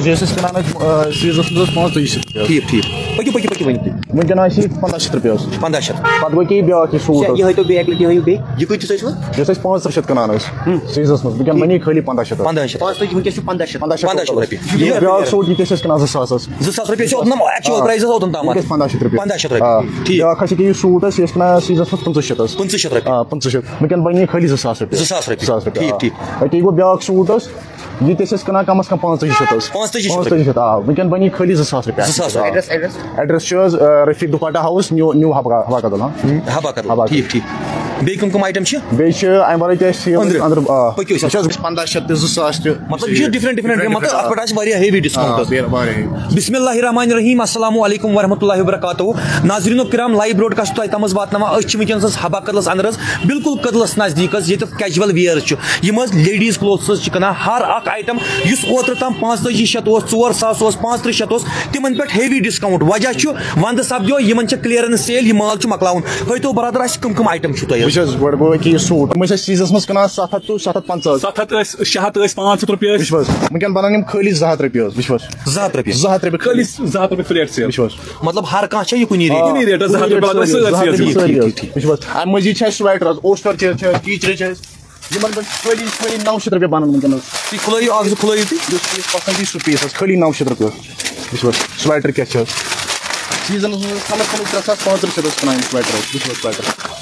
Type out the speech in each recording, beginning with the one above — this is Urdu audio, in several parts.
جیسے اس کنان سیزس مز پانچ تجی شیت روپیہ ٹھیک ٹھیک پکو پکو پکو ؤنِو تُہۍ ونکن آسہِ یہِ پنٛداہ شیٚتھ رۄپیہِ حظ پنٛداہ شیٚتھ پتہٕ گوٚو کہِ بیٛاکھ یہِ سوٗٹ حظ یہِ ہٲیتو بیٚیہِ اَکہِ لَٹہِ یہِ ہٲیِو بیٚیہِ یہِ کۭتِس ٲسوٕ یُس أسۍ پانٛژھ ترٕٛہ شیٚتھ کٕنان ٲسۍ سیٖزنس منٛز ونکٮ۪ن بنی خٲلی پنٛداہ شیٚتھ حظ پنٛداہ شیٚتھ پانٛژھ تٲجی ؤنکیٚس چھُ پنٛداہ شیٚتھ پنٛداہ شیٚتھ پنٛداہ شیٚتھ رۄپیہِ یہِ بیٛاکھ سوٗٹ یہِ تہِ چھِ أسۍ کٕنان زٕ ساس حظ زٕ ساس رۄپیہِ چھِ اوٚتنَم ایٚکچُوَل پرٛایز اوٚتَن تام پنٛداہ شیٚتھ رۄپیہِ پنٛداہ شیٚتھ رۄپیہِ ٹھیٖک بیٛاکھ حظ چھِ یہِ سوٗٹ حظ یہِ ٲسۍ کٕنان سیٖزنس منٛز پٕنٛژٕہ شیٚتھ حظ پٕنٛژٕہ شیٚتھ رۄپیہِ آ پٕنٛژٕہ شیٚتھ ونکٮ۪ن بنی خٲلی زٕ ساس رۄپیہِ زٕ ساس رۄپیہِ. زٕ ساس رۄپیہِ ٹھیٖک، آ. ٹھیٖک. أتی گوٚو بیٛاکھ سوٗٹ حظ یہِ تہِ ٲسۍ أسۍ کٕنان کمس کم پانٛژتٲجی شیٚتھ حظ پانٛژتٲجی شیٚتھ پانٛژتٲجی شیٚتھ آ ونکٮ۪ن بنی خٲلی زٕ ساس رۄپیہِ. Address Rafiq Dupatta house new new ہبا ہبا کدل ہاں حبا بیٚیہِ کٕم کٕم آیٹم چھِ؟ بیٚیہِ چھِ اَمہِ وَرٲے تہِ اَسہِ أسۍ حظ پنٛداہ شیٚتھ تہِ زٕ ساس تہِ مطلب یہِ چھُ ڈِفرنٹ ڈِفرنٹ مطلب اَتھ پٮ۪ٹھ آسہِ واریاہ ہیوی ڈِسکاوُنٹ واریاہ بسم اللہ الرحمن الرحیم السلام علیکم ورحمۃ اللہ وبرکاتہ ناظرین کرام لایو براڈکاسٹ تۄہہِ تام حظ واتناوان أسۍ چھِ وٕنکیٚنس حظ حبا کدلس اندر حظ بالکل کدلس نزدیٖک حظ ییٚتہِ کیجول وِیر چھُ. یِم حظ لیڈیٖز کلوتھس چھِ کٕنان. ہر اکھ آیٹم یُس اوترٕ تام پانٛژتٲجی شیٚتھ اوس ژور ساس اوس پانٛژھ تٕرٛہ شیٚتھ اوس تِمن پٮ۪ٹھ ہیوی ڈِسکاوُنٹ وجہ چھُ ونٛدٕ سپدیو یِمن چھِ کلیرنس سیل یہِ مال چھُ مۄکلاوُن. ہٲیتو برادر اَسہِ کٕم کٕم آیٹم چھُ تۄہہِ وٕچھ حظ گۄڈٕ گوٚو أکہِ یہِ سوٗٹ یِم ٲسۍ اَسہِ سیٖزنس منٛز کٕنان سَتھ ہَتھ ٹُو سَتھ ہَتھ پنٛژاہ ستھ ہتھ ٲسۍ شیٚے ہتھ ٲسۍ پانٛژھ ہتھ رۄپیہِ ٲسۍ وٕچھ حظ ونکٮ۪ن بنان یِم خٲلی زٕ ہَتھ رۄپیہِ حظ وٕچھ حظ زٕ ہتھ رۄپیہِ زٕ ہَتھ رۄپیہِ خٲلی زٕ ہَتھ رۄپیہِ فلیٹ سیل وٕچھ حظ مطلب ہر کانٛہہ چھےٚ یہِ کُنی ریٹ کُنی ریٹ حظ زٕ ہتھ رۄپیہِ. سٲری حظ وٕچھ حظ اَمہِ مٔزیٖد چھِ اَسہِ سویٹر حظ اوسٹر چھِ چھِ ٹیٖچرِ چھِ اَسہِ یِمن پٮ۪ٹھ خٲلی خٲلی نو شیٚتھ رۄپیہِ بنان ونکٮ۪ن حظ تُہۍ کھُلٲیِو اکھ زٕ کھُلٲیِو تُہۍ یُس پیٖس پسنٛد یی سُہ پیٖس حظ خٲلی نو شیٚتھ رۄپیہِ حظ وٕچھ حظ سویٹر کیٛاہ چھِ حظ سیٖزنس منٛز کمس کم ترٛےٚ ساس پانٛژھ تٕرٛہ شیٚتھ حظ کٕنان یِم سویٹر حظ وٕچھ حظ سویٹر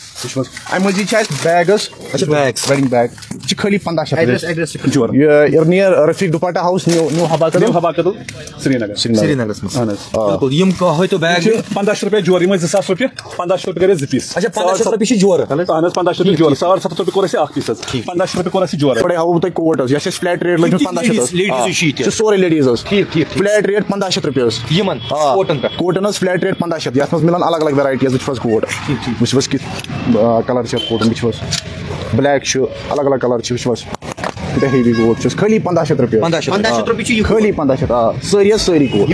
وٕچھ حظ اَمہِ مٔزیٖد چھِ اَسہِ بیگ حظ اچھا bags. ویڈِنگ بیگ یہِ چھِ خٲلی پنٛداہ شیٚتھ یہِ near Rafiq Dupatta house new new Habba new Habba کدل سری نگر سرینگرس منٛز اہن حظ بِلکُل یِم ہٲیتو بیگ پنٛداہ شیٚتھ رۄپیہِ جور یِم ٲسۍ زٕ ساس رۄپیہِ پنٛداہ شیٚتھ رۄپیہِ گٔے زٕ پیٖس اچھا پنٛداہ شیٚتھ رۄپیہِ چھِ جورٕ اہن حظ پنٛداہ شیٚتھ رۄپیہِ جور ساڑ سَتھ رۄپیہِ کوٚر اَسہِ اکھ پیٖس حظ پنٛداہ شیٚتھ رۄپیہِ کوٚر اَسہِ جور گۄڈے ہاوو بہٕ تۄہہِ کوٹ حظ یہِ چھِ اَسہِ فلیٹ ریٹ لٔگمٕژ پنٛداہ شیٚتھ حظ سورُے لیڈیٖز حظ ٹھیٖک ٹھیٖک ٹھیٖک فلیٹ ریٹ پنٛداہ شیٚتھ رۄپیہِ حظ یِمن. کوٹن پٮ۪ٹھ کوٹن حظ فلیٹ ریٹ پنٛداہ شیٚتھ یَتھ منٛز مِلان الگ الگ ویرایٹی حظ وٕچھ حظ کوٹ وٕچھ حظ کِتھ کلر چھِ اَتھ کوٹن وٕچھ حظ بلیک چھُ الگ الگ کلر چھِ وٕچھ حظ کوٗتاہ ہیوی کوٹ چھُ خٲلی پنٛداہ شیٚتھ رۄپیہِ خٲلی شیٚتھ آ سٲری حظ سٲری کوٹ۔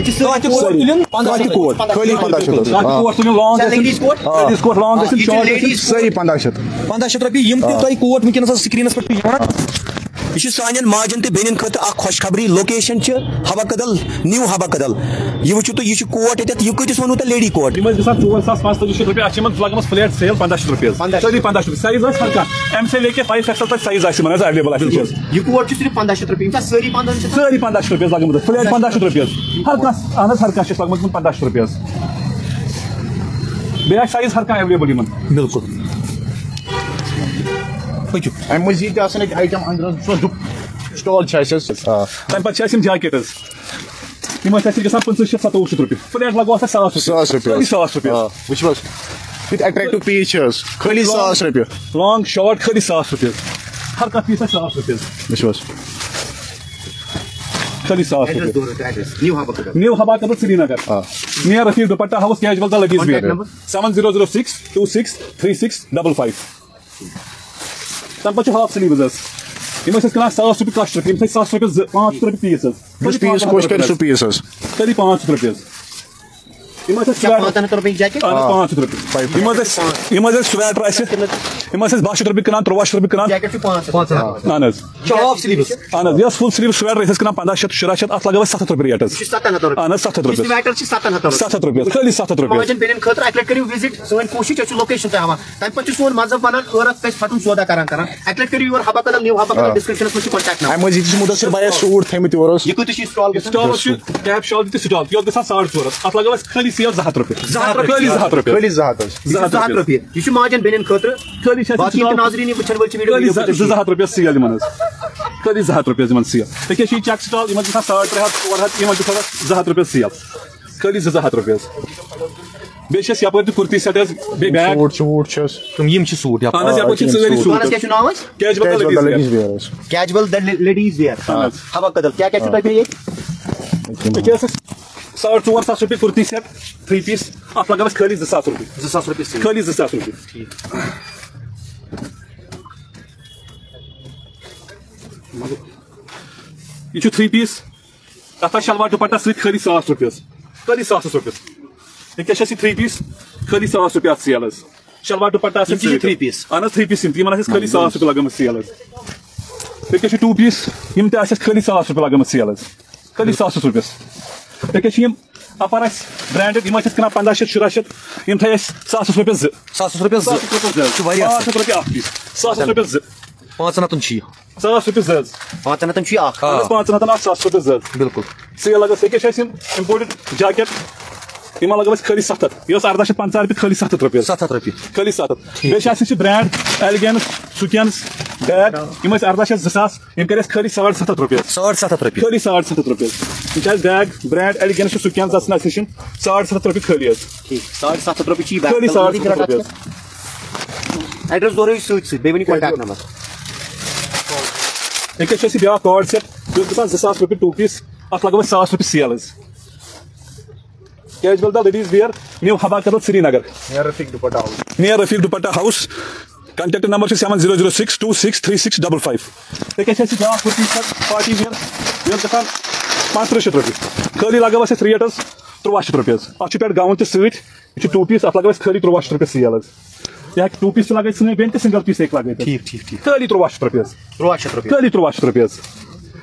کوٹ خٲلی پنٛداہ شیٚتھ سٲری پنٛداہ پنٛداہ رۄپیہِ۔ یِم تہِ تۄہہِ کوٹ وٕنکیٚنس سکریٖنس پٮ۪ٹھ چھُ یِوان یہ چھُ سانٮ۪ن ماجن تہٕ بیٚنٮ۪ن خٲطرٕ اکھ خۄشخبری لوکیشن حبا کدل نیو حبا کدل یہِ وٕچھِو تُہۍ یہِ چھُ کوٹ ییٚتٮ۪تھ یہِ کۭتِس ووٚنوٕ تۄہہِ لیڈی کوٹ ژور ساس تٲجی شیٚتھ رۄپیہِ اَتھ فلیٹ سیل حظ سٲری پنٛداہ شیٚتھ سایز آسہِ ہر ایکسل یِمن حظ ایویلیبل آسہِ وٕچھ حظ یہِ کوٹ صرف فلیٹ ہر ہر بیٚیہِ آسہِ سایز ہر کانٛہہ ایویلیبل یِمن بِلکُل پٔکِو اَمہِ مٔزیٖد تہِ آسان ییٚتہِ آیٹم أنٛدرٕ حظ وٕچھ حظ سٹال چھِ اَسہِ حظ تَمہِ پتہٕ چھِ اَسہِ یِم جاکیٹ حظ یِم ٲسۍ اَسہِ گژھان پٕنٛژٕہ شیٚتھ سَتووُہ شیٚتھ رۄپیہِ فلیٹ لگو اَتھ ساس ساس رۄپیہِ. ساس رۄپیہِ آ وٕچھ حظ یِتھ اٹریکٹِو پیٖس چھِ حظ خٲلی ساس رۄپیہِ لانگ شارٹ خٲلی ساس رۄپیہِ حظ ہر کانٛہہ پیٖس آسہِ ساس رۄپیہِ حظ وٕچھ حظ خٲلی ساس رۄپیہِ new Habba Kadal Srinagar near Rafiq Dupatta house casual leggings Contact ویر zero zero six two six three six double five تَمہِ پتہٕ چھُ ہاف سلیٖوٕز حظ یِم ٲسۍ أسۍ کٕنان ساس رۄپیہِ کَش رۄپیہِ یِم تھٲے ساس رۄپیہِ زٕ پانٛژھ ہَتھ رۄپیہِ پیٖس حظ یُس پیٖس خۄش کَرِ سُہ پیٖس حظ خٲلی پانٛژھ ہَتھ رۄپیہِ حظ یِم ٲسۍ پانٛژھ پانٛژھ ہَتھ اہن حظ چھُ ہاف سلیٖوٕز اہن حظ یۄس فُل سلیٖو سویٹر ٲسۍ أسۍ کٕنان پنٛداہ شیٚتھ شُراہ شیٚتھ اَتھ لگٲو اَسہِ سَتھ ہَتھ رۄپیہِ ریٹ حظ چھُ سَتن ہَتن رۄپیہِ اہن حظ سَتھ ہَتھ ہَتن سَتھ ہَتھ رۄپیہِ خٲلی سَتھ ہَتھ چھِ لوکیشن ہاوان تَمہِ چھُ سون مذہب وَنان ٲرَکھ گژھِ پھٹُن سودا کران کران اَکہِ لَٹہِ کٔرِو یور نیو ڈِسکرپشنس نمبر اَمہِ مٔزیٖد تہِ مُدثر بایس سوٗٹ یورٕ یہِ سٹال سٹال شال تہِ سٹال یہِ گژھان ساڑ ژور ہَتھ اَتھ لگٲو اَسہِ خٲلی سیل زٕ ہَتھ رۄپیہِ زٕ ہَتھ رۄپیہِ. خٲلی زٕ ہَتھ رۄپیہِ خٲلی زٕ ہَتھ حظ یہِ چھُ زٕ ہَتھ رۄپیہِ یہِ چھُ ماجن بیٚنٮ۪ن خٲطرٕ خٲلی چھِ زٕ ہَتھ رۄپیہِ سیل یِمن حظ خٲلی زٕ ہَتھ رۄپیہِ حظ یِمن سیل تِکیٛازِ چھِ یہِ چیک سٹال یِمن چھِ گژھان ساڑ ترٛےٚ ہَتھ ژور ہَتھ یِمن چھِ تھوڑا زٕ ہَتھ رۄپیہِ سیل خٲلی زٕ زٕ ہَتھ رۄپیہِ حظ بیٚیہِ چھِ اَسہِ یَپٲرۍ تہِ کُرتی سیٹ حظ بیٚیہِ بیگ سوٗٹ چھِ ووٗٹ چھِ تِم یِم چھِ سوٗٹ اہن حظ یَپٲرۍ چھِ سٲری سوٗٹ کیجول لیڈیٖز ویر. حبا کدل کیٛاہ کیٛاہ چھُ تۄہہِ بیٚیہِ ییٚتہِ ساڑ ژور ساس رۄپیہِ کُرتی سیٹ تھرٛی پیٖس اَتھ لگان اَسہِ خٲلی زٕ ساس رۄپیہِ زٕ ساس رۄپیہِ خٲلی زٕ ساس رۄپیہِ یہِ تھرٛی پیٖس تَتھ آسہِ شلوار دُپٹہ سۭتۍ خٲلی ساس رۄپیہِ حظ خٲلی ساسَس رۄپیَس۔ کیا چھِ تھری پیس؟ خٲلی ساس رۄپیہِ اَتھ سیل حظ۔ شلوار چھِ three piece؟ اہن حظ تھری پیس یِمن آسہِ خٲلی ساس رۄپیہِ لگٲمٕژ سیل حظ۔ چھِ ٹوٗ پیٖس؟ یِم تہِ آسٮ۪س خٲلی ساس رۄپیہِ لگٲمٕژ سیل حظ۔ خٲلی ساسَس چھِ یِم اَپر ٲسۍ أسۍ کٕنان پنٛداہ شیٚتھ شُراہ شیٚتھ یِم تھٲے اَسہِ ساسَس رۄپیَس زٕ۔ ساسس رۄپیس زٕ۔ ساسَس رۄپیَس زٕ۔ چھُ واریاہ پانٛژھ ہَتھ رۄپیہِ اکھ پیٖس ساسَس رۄپیَس زٕ۔ پانٛژن ہتن چھُ یہِ ساس رۄپیہِ زٕ حظ پانٛژن ہتن چھُ یہِ اکھ اہن حظ پانٛژن ہَتن اکھ ساس رۄپیہِ زٕ حظ بالکل۔ سیل لگٲو بیٚیہِ کیٛاہ چھِ اَسہِ یِم اِمپوٹِڈ جاکٮ۪ٹ یِمن لگٲو اَسہِ خٲلی سَتھ ہَتھ یہِ ٲس ارداہ شیٚتھ پنٛژاہ رۄپیہِ خٲلی سَتھ ہَتھ رۄپیہِ. سَتھ ہَتھ رۄپیہِ خٲلی سَتھ ہَتھ بیٚیہِ چھِ اَسہِ نِش برٛینٛڈ ایلگینس سُکینس بیگ یِم ٲسۍ ارداہ شیٚتھ زٕ ساس یِم کَرِ اَسہِ خٲلی ساڑ سَتھ ہَتھ رۄپیہِ. ساڑ سَتھ ہتھ رۄپیہِ خٲلی ساڑ سَتھ ہَتھ رۄپیہِ. یِم چھِ اَسہِ بیگ برٛینٛڈ ایلگینس چھِ سُکینس آسان اَسہِ نِش ساڑ سَتھ ہَتھ رۄپیہِ خٲلی حظ ساڑ سَتھ ہتھ رۄپیہِ چھِ یہِ خٲلی ساڑ سَتھ ہَتھ رۄپیہِ حظ. ایڈرس سۭتۍ سۭتۍ بیٚیہِ ؤنِو کانٹیکٹ نمبر أکیٛاہ چھِ اَسہِ بیٛاکھ کاڈ سیٹ یہِ اوس گژھان زٕ ساس رۄپیہِ ٹوٗ پیٖس اَتھ لگٲو اَسہِ ساس رۄپیہِ سیل حظ casual the ladies wear new Haba Kadal Srinagar Rafiq Dupatta house near Rafiq Dupatta house contact number چھُ seven zero zero six two six three six double five أکیٛاہ چھِ اَسہِ بیٛاکھ کُرتی سیٹ پارٹی وِیر یہِ اوس گژھان پانٛژھ تٕرٛہ شیٚتھ رۄپیہِ خٲلی لگٲو اَسہِ ریٹ حظ تُرٛواہ شیٚتھ رۄپیہِ حظ اَتھ چھُ پٮ۪ٹھ گاوُن تہِ سۭتۍ یہِ چھُ ٹوٗ پیٖس اَتھ لگٲو اَسہِ خٲلی تُرٛواہ شیٚتھ رۄپیہِ سیل حظ یہِ ہٮ۪کہِ ٹوٗ پیٖس تہِ لگٲوِتھ سۭتۍ بیٚیہِ تہِ سِنگل پیٖس ہیٚکہِ لگٲوِتھ ٹھیٖک ٹھیٖک ٹھیٖک خٲلی تُرٛواہ شیٚتھ رۄپیہِ حظ تُرٛواہ شیٚتھ رۄپیہِ خٲلی تُرٛواہ شیٚتھ رۄپیہِ حظ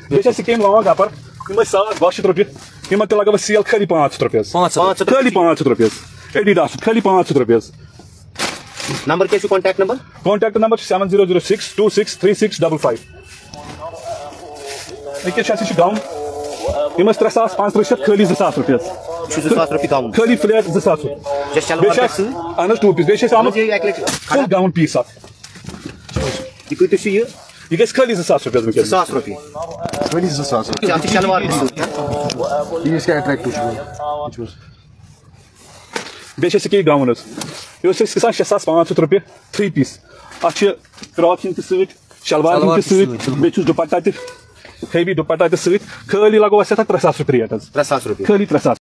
بیٚیہِ چھِ اَسہِ سِکیٖم لاگان اَپر یِم ٲسۍ ساس باہ شیٚتھ رۄپیہِ یِمن تہِ لگٲو اَسہِ سیل خٲلی پانٛژھ ہَتھ رۄپیہِ حظ پانٛژھ پانٛژھ ہتھ خٲلی پانٛژھ ہَتھ رۄپیہِ حظ ایڈیڈاس خٲلی پانٛژھ ہَتھ رۄپیہِ حظ نمبر کیٛاہ چھُ کانٹیکٹ نمبر کانٹیکٹ نمبر چھُ seven zero zero six two six three six double five أکیٛاہ چھِ اَسہِ یہِ چھُ گاوُن یِم ٲسۍ ترٛےٚ ساس پانٛژھ تٕرٛہ شیٚتھ خٲلی زٕ ساس رۄپیہِ حظ خٲلی فلیٹ زٕ ساس اہن حظ ٹوٗ پیٖس بیٚیہِ چھِ اَسہِ آمُت گاوُن پیٖس اکھ یہِ کۭتِس چھُ یہِ یہِ گژھِ خٲلی زٕ ساس رۄپیہِ وٕنکیٚس ساس رۄپیہِ خٲلی زٕ ساس اَتھ شلوار یہِ کیٛاہ اٹریکٹِو چھُ یہِ بیٚیہِ چھِ اَسہِ یہِ گاوُن حظ یہِ اوس اَسہِ گژھان شےٚ ساس پانٛژھ ہَتھ رۄپیہِ تھرٛی پیٖس اَتھ چھِ فراک ہِنٛدۍ تہِ سۭتۍ شلوار ہِنٛدۍ تہِ سۭتۍ بیٚیہِ چھُس دُپٹہ تہِ ہیوی دُپٹہ تہِ سۭتۍ خٲلی لگو اَسہِ اَتھ ترٛےٚ ساس رۄپیہِ ریٹ حظ ترٛےٚ ساس رۄپیہِ خٲلی ترٛےٚ ساس